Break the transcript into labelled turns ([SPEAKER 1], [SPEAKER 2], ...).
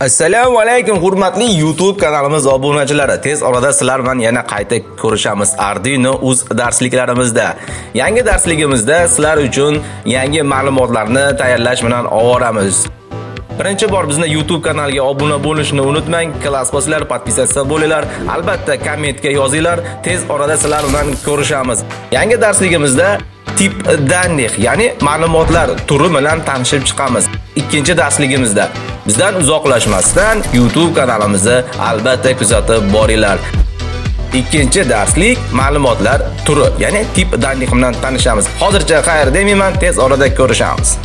[SPEAKER 1] Assalomu alaykum hurmatli YouTube kanalimiz obunachilari. Tez orada sizlar bilan yana qayta ko'rishamiz Arduino uz darsliklarimizda. Yangi darsligimizda sizlar uchun yangi ma'lumotlarni tayyorlash bilan ovoramiz. Birinchi bor bizni YouTube kanaliga obuna bo'lishni unutmang. Klass bosinglar, podpisatsiya bo'linglar. Albatta kommentga yozinglar. Tez orada sizlar bilan ko'rishamiz. Yangi darsligimizda tip данных, ya'ni ma'lumotlar turi bilan tanishib chiqamiz. Ikkinchi darsligimizda bizdan uzoqlashmasdan YouTube kanalimizni albatta kuzatib boringlar. Ikkinchi darslik ma'lumotlar turi, ya'ni tip данных bilan tanishamiz. Hozircha xayr demayman, tez orada ko'rishamiz.